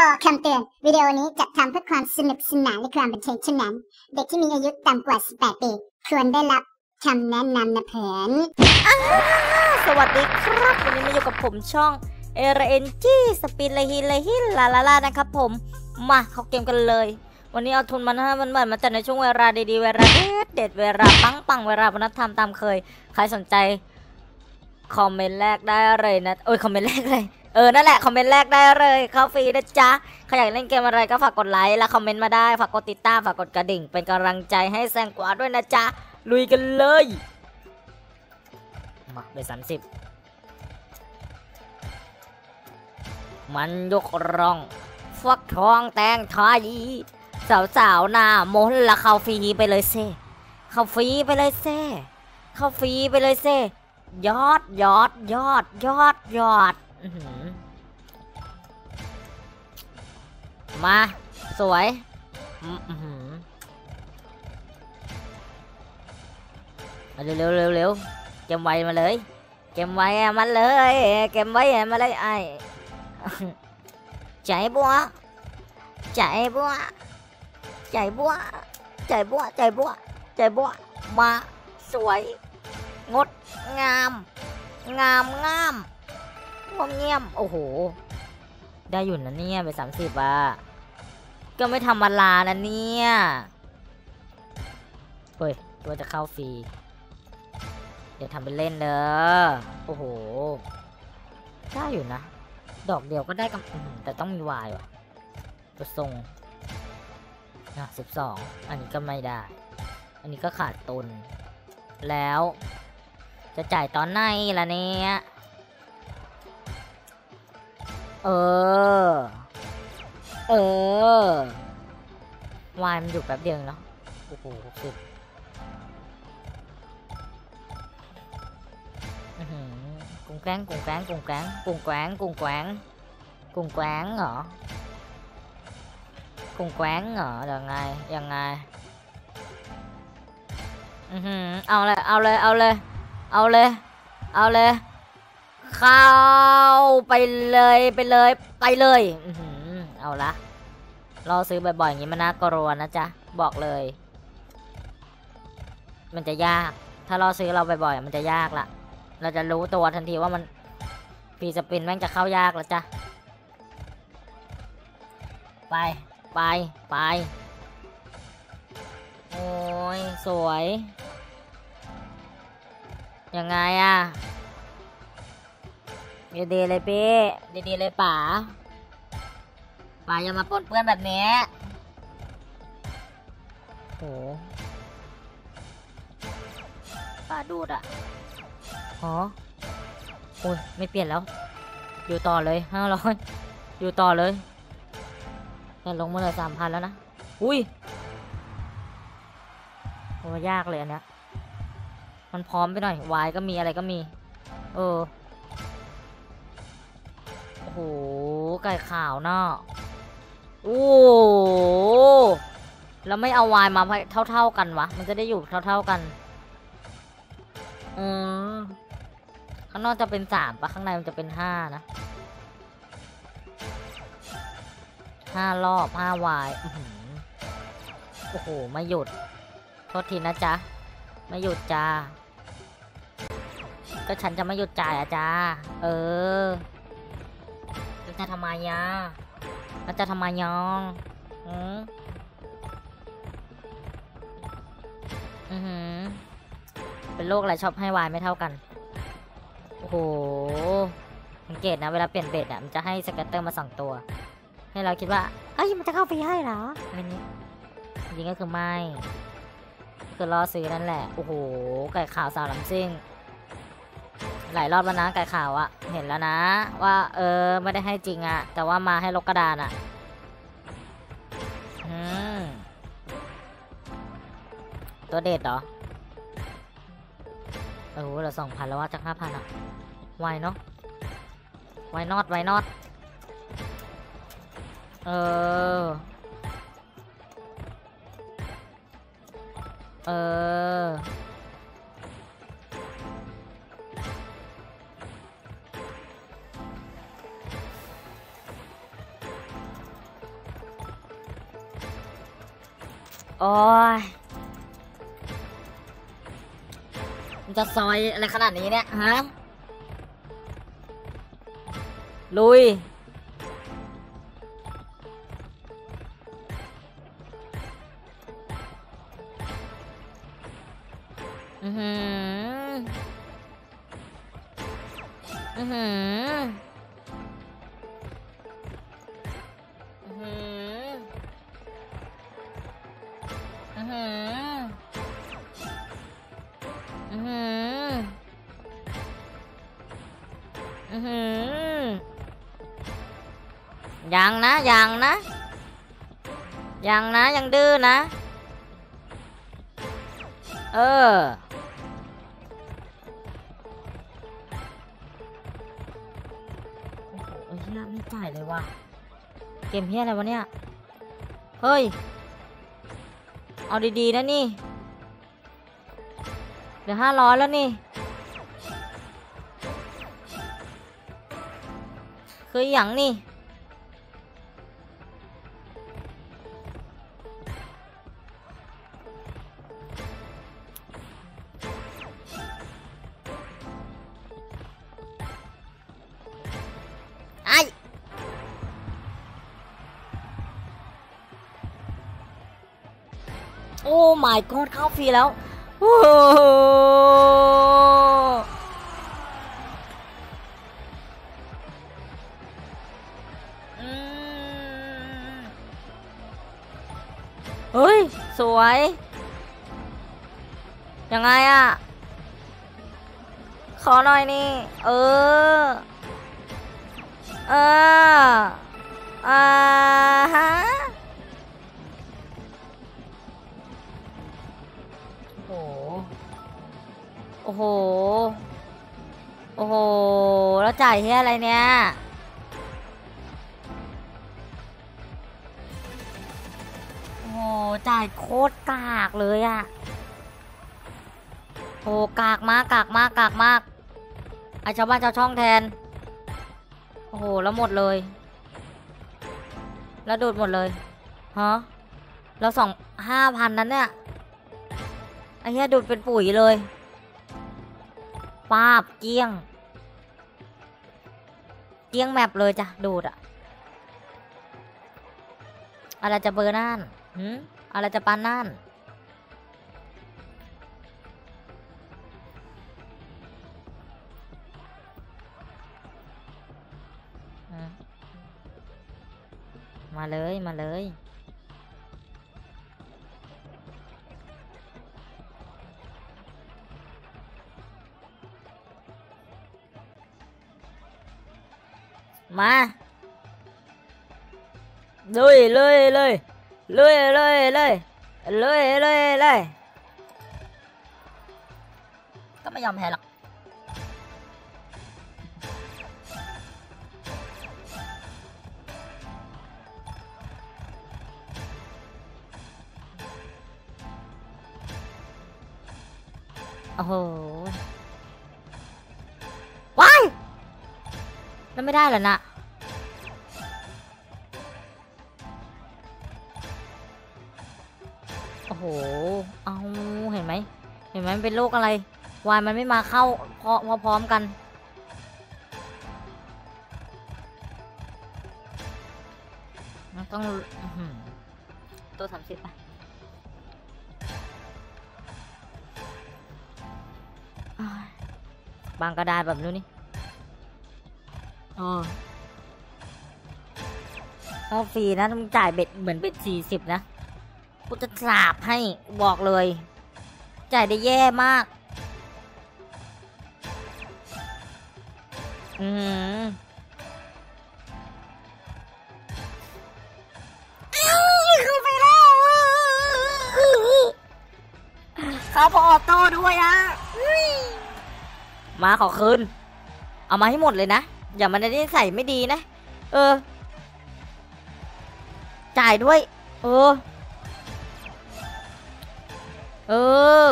ต่อคำเตือน วิดีโอนี้จัดทำเพื่อความสนุกสนานและความบันเทิงเท่านั้น เด็กที่มีอายุต่ำกว่า 18 ปี ควรได้รับคำแนะนำนะเพื่อนสวัสดีครับ วันนี้มาอยู่กับผมช่อง RNG Spin เลฮิเลฮิลาลาลานะครับผม มาเข้าเกมกันเลย วันนี้เอาทุนมาห้ามันเหมือนมาจัดในช่วงเวลาดีๆ เวลาเด็ดเด็ดเวลาปังปังเวลาวัฒนธรรมตามเคย ใครสนใจ คอมเมนต์แรกได้เลยนะ โอ้ยคอมเมนต์แรกเลย ออนั่นแหละคอมเมนต์แรกได้เลยเข้าฟรีนะจ๊ะใครอยากเล่นเกมอะไรก็ฝากกดไลค์และคอมเมนต์มาได้ฝากกดติดตามฝากกดกระดิ่ง เป็นกำลังใจให้แซงกวาด้วยนะจ๊ะลุยกันเลยมาไปสามสิบมันยกร่องฟักทองแตงไทยสาวสาวหน้ามนละเข้าฟรีไปเลยเซ่เข้าฟรีไปเลยเซ่เข้าฟรีไปเลยเซ่ยอดยอดยอดยอดยอดอ มาสวยมาเร็วเร็วเร็วเร็วเกมไวมาเลยเกมไวมาเลยเกมไวมาเลยไอ้ใจบัวใจบัวใจบัวใจบัวใจบัวใจบัวมาสวยงดงาม งามงามงมเงียมโอ้โห ได้อยู่นะเนี่ยไปสามสิบอะก็ไม่ธรรมดานะเนี่ยเฮ้ยตัวจะเข้าฟรีเดี๋ยวทำเป็นเล่นเด้อโอ้โหได้อยู่นะ ดอกเดียวก็ได้กำแต่ต้องมีวายว่ะตัวทรงอะสิบสองอันนี้ก็ไม่ได้ อันนี้ก็ขาดตุน แล้ว จะจ่ายตอนไหนล่ะเนี่ย ออเออ วายมันอยู่แป๊บเดียวเองเนาะ โอ้โหหกสิบอื้อหือกุ้งแกล้งกุ้งแกล้งกุ้งแกล้งกุ้งแกล้งกุ้งแกล้งกุ้งแกล้งเหรอกุ้งแกล้งเหรอยังไง ยังไง อือหือเอาเลย เอาเลย เอาเลย เอาเลย เอาเลย เข้าไปเลยไปเลยไปเลยเอาละรอซื้อบ่อยๆอย่างนี้มันน่ากลัวนะจ๊ะบอกเลย มันจะยาก ถ้ารอซื้อเราบ่อยๆมันจะยากละเราจะรู้ตัวทันทีว่ามันฟีสปินแม่งจะเข้ายากแล้วจ้ะไปไปไปโอ้ยสวยยังไงอะ ดีๆเลยพี่ดีๆเลยป๋าป๋าอย่ามาปนเปื้อนแบบนี้โหป๋าดูดอะอ๋อโอ้ยไม่เปลี่ยนแล้ว อยู่ต่อเลยห้าร้อยอยู่ต่อเลยแต่ลงมาเลยสามพันแล้วนะ อุ้ยโอ้ยากเลยอันเนี้ยมันพร้อมไปหน่อยวายก็มีอะไรก็มี เออโอ้ ไก่ขาวเนาะโอ้แล้วไม่เอาวายมาเท่า ๆกันวะ มันจะได้อยู่เท่า ๆกัน อืมข้างนอกจะเป็นสามปะข้างในมันจะเป็นห้านะห้ารอบห้าวายโอ้โห ไม่หยุด โทษทีนะจ๊ะ ไม่หยุดจ้า ก็ฉันจะไม่หยุดจ่ายอะจ้า เออ จะทำไมยะแล้วจะทำไมยองอืมอือหือ เป็นโรคอะไรชอบให้วายไม่เท่ากัน โอ้โห สังเกตนะ เวลาเปลี่ยนเบ็ดอะ มันจะให้สเก็ตเตอร์มาสองตัว ให้เราคิดว่า เอ้ย มันจะเข้าฟรีให้เหรอไม่นี้จริงก็คือไม่ คือรอซื้อนั่นแหละ โอ้โห ไก่ขาวสาวลำซิ่ง หลายรอบแล้วนะไก่ข่าวอะเห็นแล้วนะ ว่า เออไม่ได้ให้จริงอะแต่ว่ามาให้ลกกระดานอะอืมตัวเด็ดเหรอโอ้โหเหลือสองพันแล้วว่าจากห้าพันอะไวเนาะไวนอตไวนอตเออ เออ โอ้ยมันจะซอยอะไรขนาดนี้เนี่ยฮะลุย ยังนะ ยังนะ ยังนะ ยังดื้อนะ เออ โอ้โหเฮียไม่จ่ายเลยว่ะ เกมเฮียอะไรวะเนี่ย เฮ้ย เอาดีๆนะนี่ เดี๋ยวห้าร้อยแล้วนี่ 可以养你。Oh my god เข้าฟรีแล้ว เฮ้ย สวย ยังไงอะขอหน่อยนี่ เออ เอออ่าฮะโอ้โห โอ้โห โอ้โห แล้วจ่ายเฮียอะไรเนี่ย จ่ายโคตรกากเลยอะโอ้กากมากกากมากกากมากไอชาวบ้านชาวช่องแทน โอ้โห แล้วหมดเลย แล้วดูดหมดเลยฮะแล้วสองห้าพันนั้นเนี่ยไอ้เหี้ยดูดเป็นปุ๋ยเลยปาบเกี้ยง เกี้ยงแมปเลยจ้ะดูดอะอะไรจะเบอร์นั่นหืม อะไรจะปานนั่นมมาเลยมาเลยมาเลยเลยเลย Lui lui lui. Lui lui lui. Kamayam helak. Oh. ว้ายมันไม่ได้แล้วนะ มมันเป็นโรคอะไรวายมันไม่มาเข้าพอพร้อมๆกันมัน ต้องอื้อหือตัวสามสิบป่ะอ้ายบางกระดาษแบบนู้นนี่เออเอาฟรีนะต้องจ่ายเบ็ดเหมือนเบ็ดสี่สิบนะ กูจะสาบให้บอกเลย จ่ายได้แย่มาก อือหืออ้าวเข้าไปแล้วเขาพอออโต้ด้วยอะอุ๊ยมาขอคืน เอามาให้หมดเลยนะ อย่ามันได้ใส่ไม่ดีนะ เออ จ่ายด้วย เออ เออ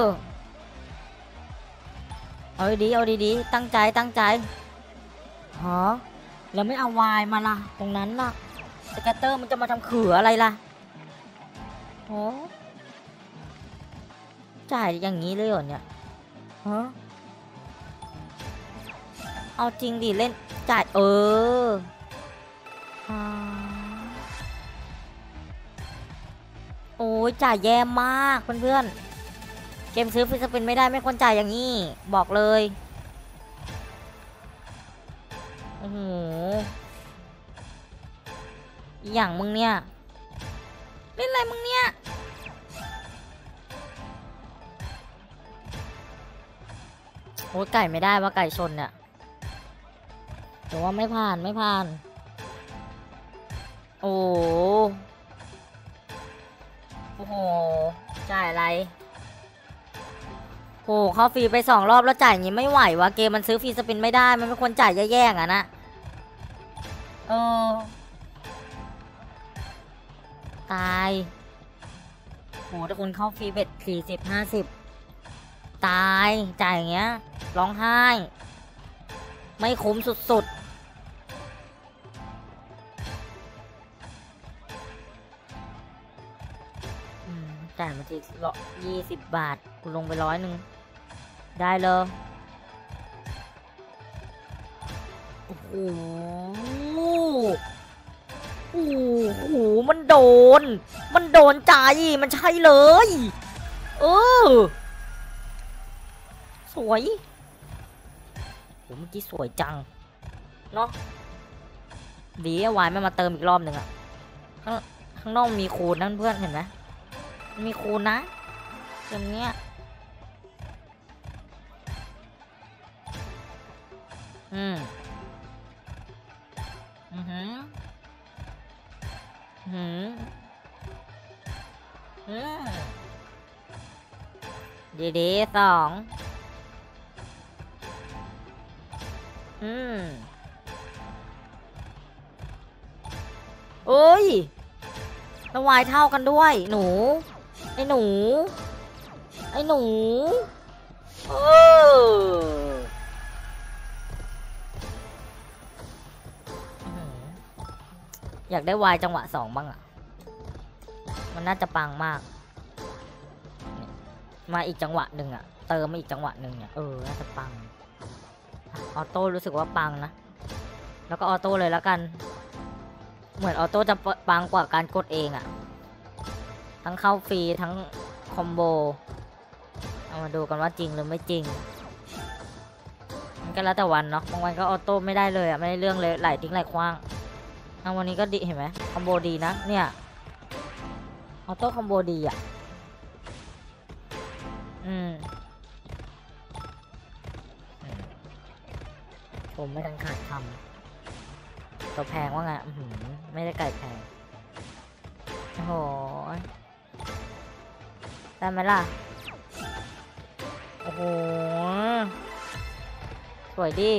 เอาดีๆเอาดีๆตั้งใจตั้งใจฮะแล้วไม่เอาวายมาล่ะ ตรงนั้นล่ะสแกตเตอร์มันจะมาทำเขืออะไรล่ะโหจ่ายอย่างนี้เลยเหรอเนี่ยฮะเอาจริงดิเล่นจ่ายเออโอ้ยจ่ายแย่มากเพื่อนๆ เกมซื้อฟิสปินไม่ได้ไม่ควรจ่ายอย่างนี้ บอกเลยโอ้โหอย่างมึงเนี่ย เล่นอะไรมึงเนี่ย โอ้ยไก่ไม่ได้ว่าไก่ชนเนี่ยแต่ว่าไม่ผ่านไม่ผ่าน โอ้โหโอ้โหจ่ายอะไร โหเข้าฟรีไปสองรอบแล้วจ่ายอย่างนี้ไม่ไหววะเกมมันซื้อฟรีสปินไม่ได้มันไม่ควรจ่ายแย่ๆอะนะเออตายโหถ้าคุณเข้าฟรีเบ็ดสี่สิบห้าสิบตายจ่ายอย่างเงี้ยร้องไห้ ไม่คุ้มสุดๆจ่ายมาทีละยี่สิบบาท กูลงไปร้อยหนึ่ง ได้เลยโอ้โหโอ้โห มันโดน มันโดนใจ มันใช่เลย เออ สวยโหเมื่อกี้สวยจัง เนาะดีอวายไม่มาเติมอีกรอบหนึ่งอะข้างข้างนอกมีคูณนั่นเพื่อนเห็นไหมมีคูณนะเกมเนี้ย อืมอือหืออือืมดีดีสองอืมเอ้ยระวายเท่ากันด้วย หนู ไอ้หนู ไอ้หนูเอออื้อ อยากได้วายจังหวะสองบ้างอะมันน่าจะปังมาก มาอีกจังหวะหนึ่งอะเติมมาอีกจังหวะหนึ่งเนี่ยเออน่าจะปัง auto รู้สึกว่าปังนะ แล้วก็ auto เลยแล้วกัน เหมือน auto จะปังกว่าการกดเองอะทั้งเข้าฟรีทั้ง combo เอามาดูกันว่าจริงหรือไม่จริงมันก็แล้วแต่วันเนาะบางวันก็ auto ไม่ได้เลยอะไม่ได้เรื่องเลยไหลทิ้งไหลคว้าง เอาวันนี้ก็ดีเห็นไหม combo ดีนะเนี่ย auto combo ดีอะอืมผมไม่ทันขาดคำตัวแพงว่าไงอืไม่ได้ไก่แพงโอ้โหได้ไหมล่ะ โอ้โห สวยดิ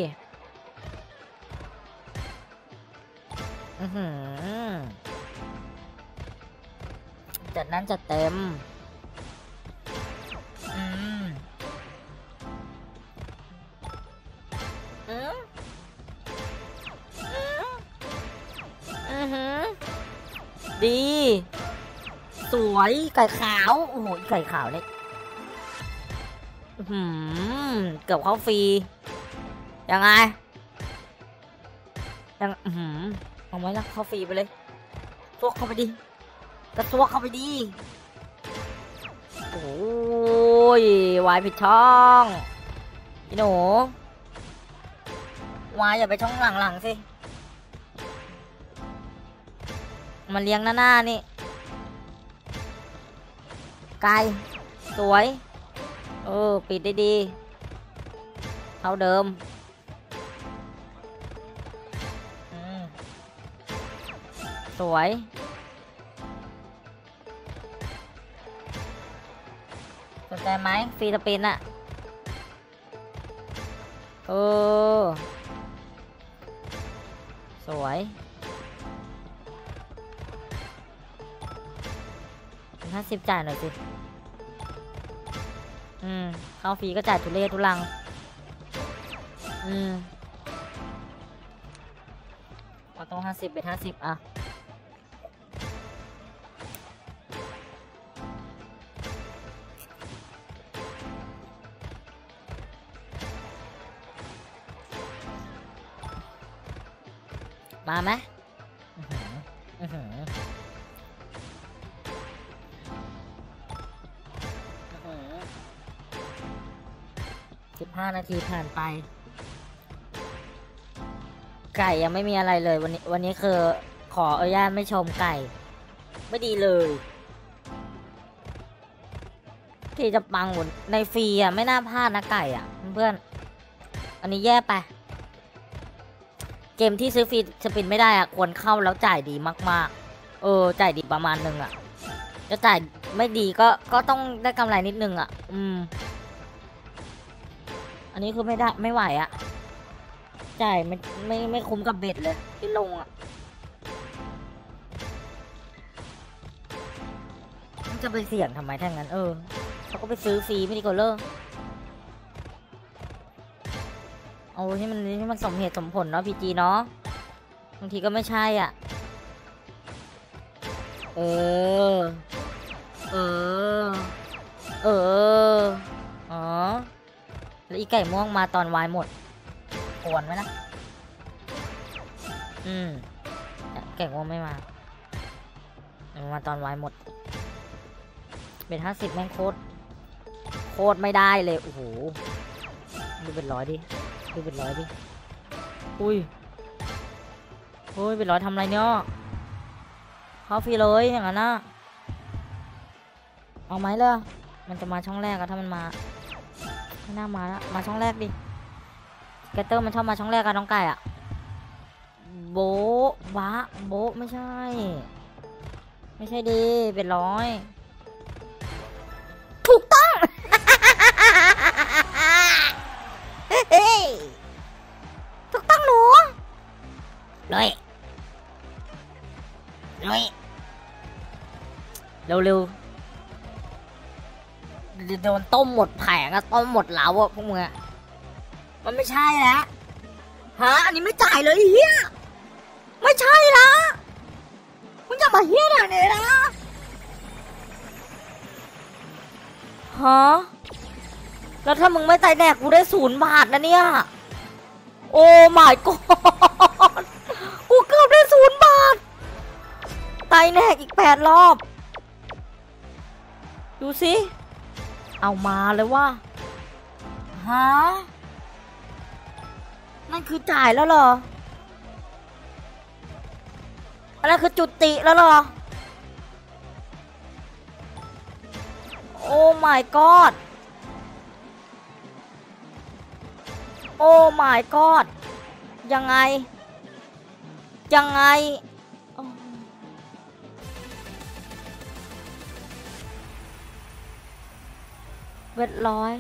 จัดนั้นจัดเต็ม อืมอืมอือหือดี สวย ไก่ขาว โอ้โห ไก่ขาวเนี่ยหือเกือบเข้าฟรี ยังไง ยังหือ เอาไว้ละเข้าฟรีไปเลยซวกเข้าไปดิกระซวกเข้าไปดิโอ้ยวายผิดช่องพี่หนูวายอย่าไปช่องหลังๆสิมันเลี้ยงหน้าหน้านี่ไกลสวย เออ ปิดได้ดีเท่าเดิม สวย สนใจไหมฟรีสปินอะเออ สวยห้าสิบจ่ายหน่อยสิ อืม เข้าฟรีก็จ่ายทุเรศทุลัง อืมเอาต้องห้าสิบเป็นห้าสิบอะ มาไหมอื้อหืออื้อหือสิบห้านาทีผ่านไป ไก่ยังไม่มีอะไรเลย วันนี้ วันนี้คือขออนุญาตไม่ชมไก่ ไม่ดีเลย ที่จะปังหมดในฟรีอะ ไม่น่าพลาดนะไก่อะ เพื่อนๆอันนี้แย่ไป เกมที่ซื้อฟรีสปินไม่ได้อะควรเข้าแล้วจ่ายดีมาก ๆ เออจ่ายดีประมาณหนึ่งอะจะจ่ายไม่ดีก็ก็ต้องได้กำไรนิดนึงอะอืม อันนี้คือไม่ได้ไม่ไหวอะจ่ายไม่ไม่ไม่คุ้มกับเบ็ดเลย ที่ลงอะจะไปเสี่ยงทำไมถ้างั้น เออเขาก็ไปซื้อฟรีไม่ดีกว่าเลิก เอาที่มันที่มันสมเหตุสมผลเนาะพีจีเนาะบางทีก็ไม่ใช่อะ เออ เออ เออ อ๋อ แล้วอีไก่ม่วงมาตอนวายหมดกวนไหมนะ อืมไก่ม่วงไม่มามันมาตอนวายหมด เป็นห้าสิบแม่งโคตร โคตรไม่ได้เลย โอ้โหดูเป็นร้อยดิ ดูเป็นร้อยดิ อุ้ยโอ้ยเป็นร้อยทำไรเนี่ยเขาฟรีเลยอย่างนั้นนะเอาไหมเลยมันจะมาช่องแรกอะถ้ามันมาไม่น่ามาล้วมาช่องแรกดิแกเตอร์มันชอบมาช่องแรกอะน้องไก่อะโบบะโบไม่ใช่ ไม่ใช่ดีเป็นร้อย ถูกต้อง เฮ้ยถูกต้องหนูเลยเลยเร็วเร็วๆโดนต้มหมดแผงอะต้มหมดเหลาอะพวกมึงอะมันไม่ใช่แล้วฮะอันนี้ไม่จ่ายเลยเฮียไม่ใช่ละมึงจะมาเฮียอะไรเนี่ยนะฮะ แล้วถ้ามึงไม่จ่แดกกูได้ศูนย์บาทนะเนี่ย โอ้ my god กูเกือบได้ศูนย์บาทตายแน่อีกแปดรอบ ดูสิ เอามาเลยว่าฮะนั่นคือจ่ายแล้วเหรอ อันนั้นคือจุติแล้วเหรอ โอ้ my god โอ้ my god ยังไง ยังไง เวทร้อย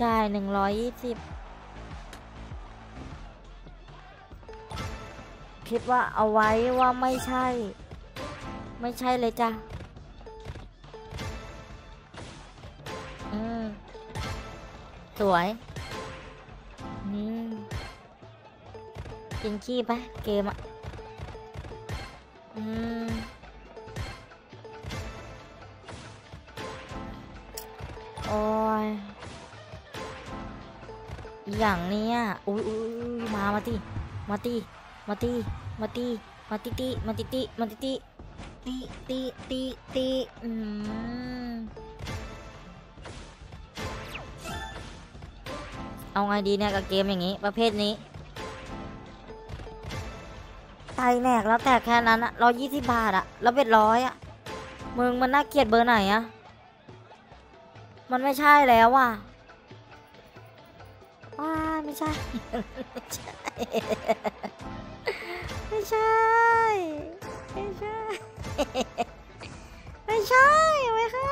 จ่ายหนึ่งร้อยยี่สิบคิดว่าเอาไว้ว่าไม่ใช่ ไม่ใช่เลยจ้ะอืมสวย กินขี้ปะเกมอะ อืม โอ้ย อย่างเนี้ยอุ้ยอุ้ยอุ๊ยมา มาตีมาตีมาตีมาตีมาตีตีมาตีตีมาตีตีตีตีตีตีอืม เอาไงดีเนี่ยกับเกมอย่างนี้ ประเภทนี้ ไตแหนกแล้วแตกแค่นั้นอะร้อยี่สิบบาทอะแล้วเบ็ดร้อยอะมึงมันน่าเกลียดเบอร์ไหนอะมันไม่ใช่แล้วว่ะว้าไม่ใช่ ไม่ใช่ ไม่ใช่ ไม่ใช่ ไม่ใช่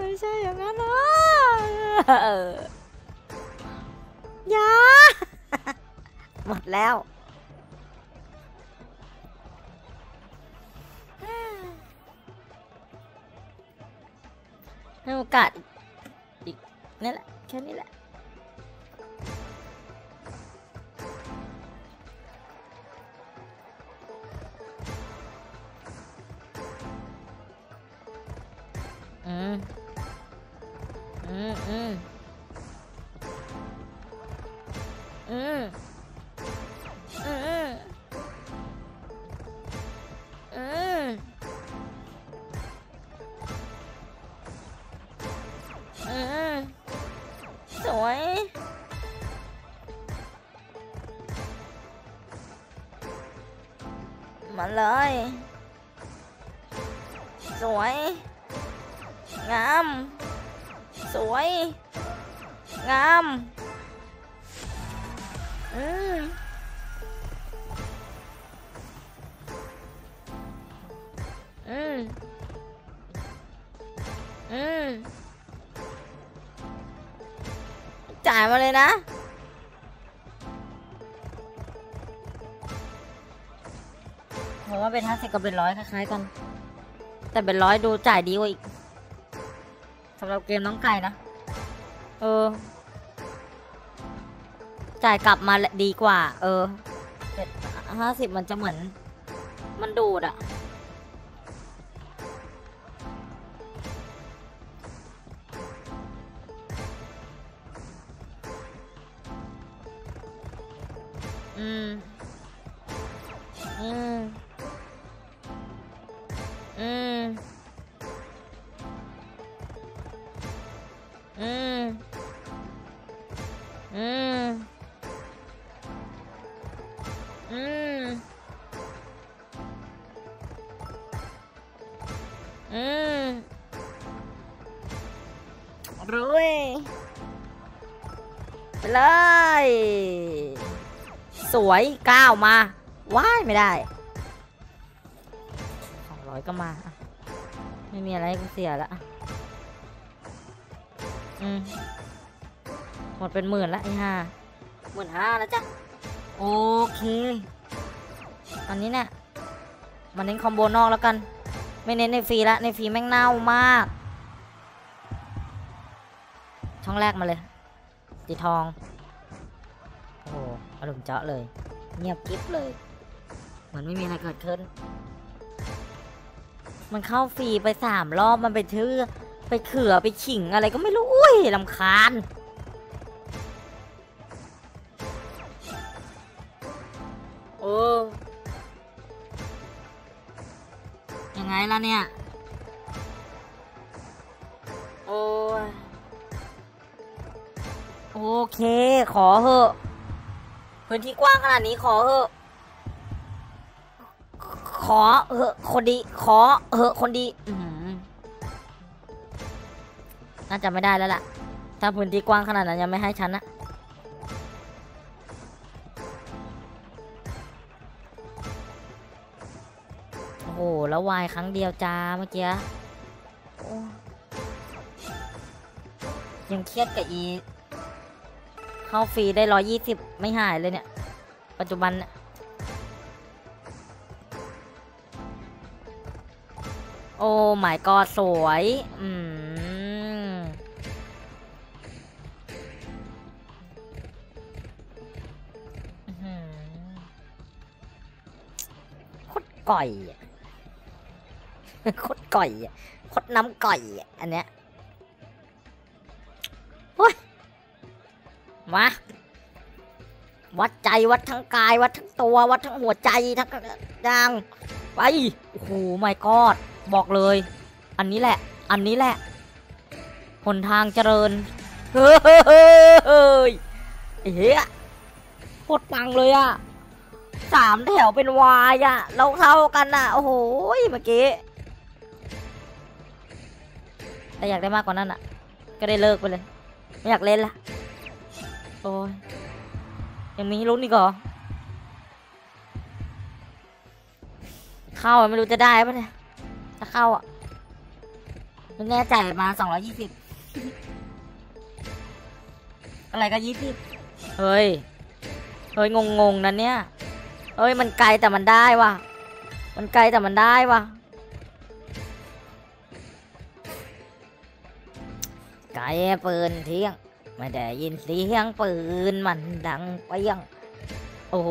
ไม่ใช่อย่างนั้นเนาะเอออย่า หมดแล้ว ให้โอกาสอีกนี่แหละ แค่นี้แหละ จ่ายมาเลยนะผมว่าเป็นห้าสิบกับเป็นร้อยคล้ายๆกัน แต่เป็นร้อยดูจ่ายดีกว่าอีกสำหรับเกมน้องไก่นะ เออ จ่ายกลับมาดีกว่า เออห้าสิบมันจะเหมือน มันดูดอะ อืมรวยไปเลย สวยก้าวมาว้ายไม่ได้สองร้อยก็มาอะไม่มีอะไรก็เสียละอะอืมหมดเป็นหมื่นละไอ้ห่าหมื่นห้าแล้วจ้ะ โอเค อันนี้เนี่ยมันเน้นคอมโบนอกแล้วกัน ไม่เน้นในฟรีละในฟรีแม่งเน่ามาก ช่องแรกมาเลยสีทอง โอ้โหอารมณ์เจาะเลย เงียบกิ๊บเลย เหมือนไม่มีอะไรเกิดขึ้น มันเข้าฟรีไปสามรอบมันไปเชื่อไปเขื่อไปขิงอะไรก็ไม่รู้ อุ้ยลำคาญโอ้ ไงล่ะเนี่ย โอ้ยโอเค ขอเหอะ พื้นที่กว้างขนาดนี้ขอเหอะ ขอเหอะคนดี ขอเหอะคนดีอืน่าจะไม่ได้แล้วล่ะ ถ้าพื้นที่กว้างขนาดนั้นยังไม่ให้ฉันนะ แล้ววายครั้งเดียวจ้าเมื่อกี้ยังเครียดกับอี เข้าฟรีได้ร้อยี่สิบไม่หายเลยเนี่ย ปัจจุบันเนี่ยโอ้หมายกอสวย อืม โคตรก่อยอะ โคตรก่อยโคตรน้ำก่อยอันเนี้ยโอ้ยมาวัดใจวัดทั้งกาย วัดทั้งตัว วัดทั้งหัวใจทั้งดังไปโอ้โหไม่กอดบอกเลย อันนี้แหละ อันนี้แหละหนทางเจริญเฮ้ยเฮ้ยโคตรปังเลยอะสามแถวเป็นวายอะเราเท่ากันอะโอ้โหเมื่อกี้ แต่อยากได้มากกว่านั้นอะก็ได้เลิกไปเลย ไม่อยากเล่นละ โอ้ย ยังมีลุ้นอีกเหรอ เข้าไม่รู้จะได้ปะเนี่ยถ้าเข้าอะไม่แน่ใจมาสองร้อยยี่สิบอะไรก็ยี่สิบเฮ้ย เฮ้ยงงงๆนะเนี่ย เฮ้ยมันไกลแต่มันได้ว่ะ มันไกลแต่มันได้ว่ะ ไกลปืนเที่ยง ไม่ได้ยินเสียงปืนมันดังเปี้ยง โอ้โห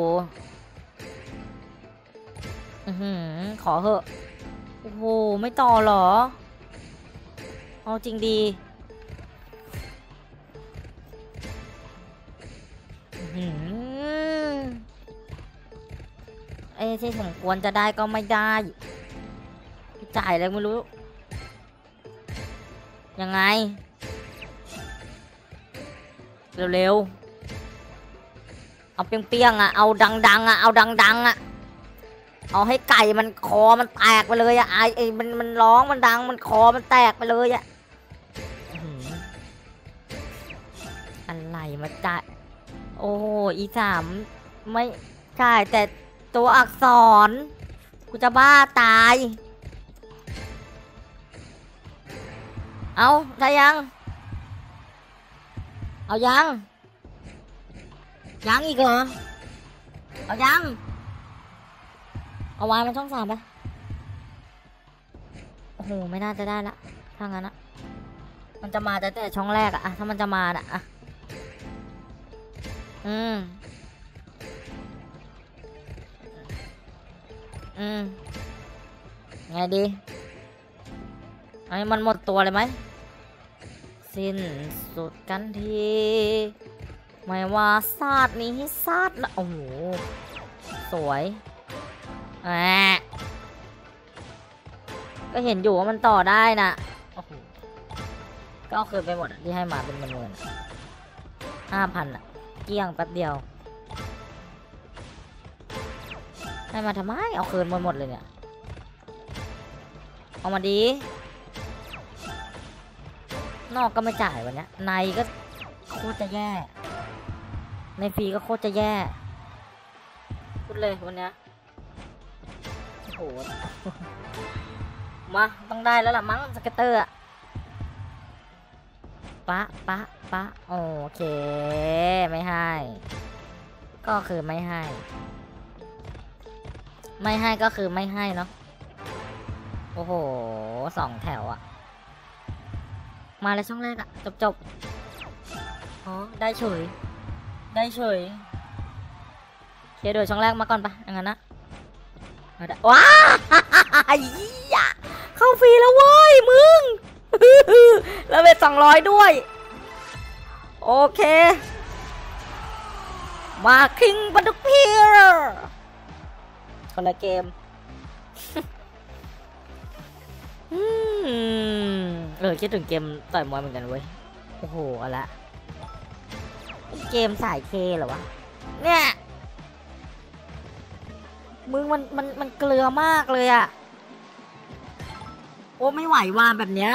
อือหือขอเหอะ โอ้โห ไม่ต่อหรอ เอาจริงดีไอ้ที่สมควรจะได้ก็ไม่ได้ จ่ายอะไรไม่รู้ ยังไง เร็วๆ เอาเปรี้ยงๆอะ เอาดังๆอะ เอาดังๆอะ เอาให้ไก่มันคอมันแตกไปเลยอะไอไอมันมันร้องมันดังมันคอมันแตกไปเลยอะอะไรมาจ่ายโอ้โหอีสามไม่จ่แต่ตัวอักษร กูจะบ้าตาย เอาได้ยัง เอายัง ยังอีกเหรอ เอายัง เอาวางมันช่องสามไป โอ้โห ไม่น่าจะได้ละ ถ้างั้นอะมันจะมาแต่แต่ช่องแรกอะถ้ามันจะมาอะอะอืม อืม ไงดีไอ้มันหมดตัวเลยไหม สิ้นสุดกันที ไม่ว่าซาดนี้ซาดนะโอ้โห สวยแหมก็เห็นอยู่ว่ามันต่อได้นะโอ้โหก็คืนไปหมดที่ให้มาเป็นหมื่นห้าพันอะเกี้ยงแป๊บเดียว ให้มาทำไม เอาคืนหมดหมดเลยเนี่ย เอามาดี นอกก็ไม่จ่ายวันนี้ในก็โคตรจะแย่ ในฟรีก็โคตรจะแย่พูดเลยวันนี้โอ้โหมาต้องได้แล้วล่ะมั้งสเก็ตเตอร์อะปะปะปะโอเค ไม่ให้ ก็คือไม่ให้ ไม่ให้ก็คือไม่ให้เนาะโอ้โหสองแถวอะ มาเลยช่องแรกอะจบจบอ๋อได้เฉย ได้เฉยเคดี๋ยวช่องแรกมาก่อนปะอย่างนั้นนะว้าเหี้ยเข้าฟรีแล้วเว้ยมึง แล้วเป็นสองร้อยด้วย โอเค มาคิงบันทุกพีร์คนละเกม อืม เออคิดถึงเกมต่อยมวยเหมือนกันเว้ย โอ้โหเอาละ เกมสายเคเหรอวะ เนี่ย มึงมันมันมันเกลือมากเลยอะโอ้ไม่ไหวว่าแบบเนี้ย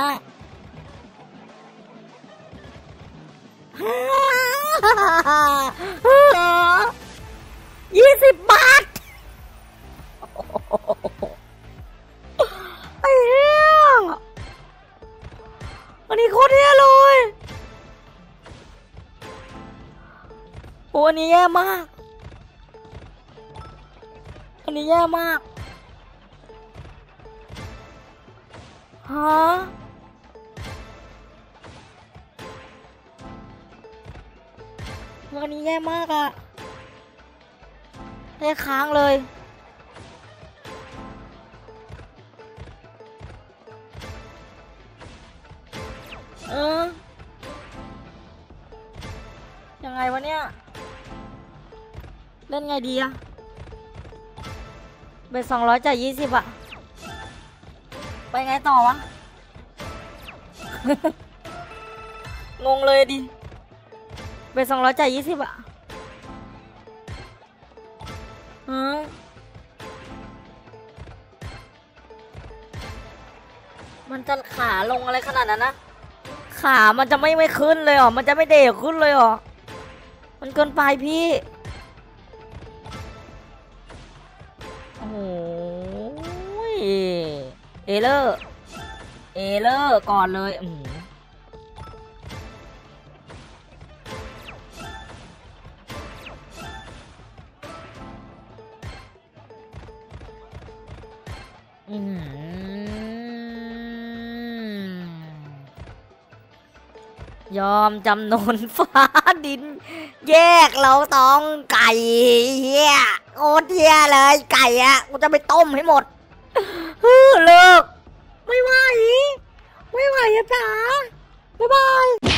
ยี่สิบบาทไอ้เหี้ย อันนี้โคตรเท่เลยโอ้อันนี้แย่มาก อันนี้แย่มากฮะวันนี้แย่มากอะได้ค้างเลย เล่นไงดีอะเบสสองร้อยจ่ายยี่สิบอะไปไงต่อวะ งงเลยดิ bet สองร้อยจ่ายยี่สิบอะฮะมันจะขาลงอะไรขนาดนั้นนะ ขามันจะไม่ไม่ขึ้นเลยเหรอ มันจะไม่เด้งขึ้นเลยเหรอ มันเกินไปพี่ โอ้โห error error ก่อนเลยอืมอืมยอมจำนนฟ้าดิน แยกเราต้องไก่เฮีย โอ้เทียเลยไก่อะกูจะไปต้มให้หมดฮึเลิก ไม่ไหว ไม่ไหวอะจ๋าบ๊ายบาย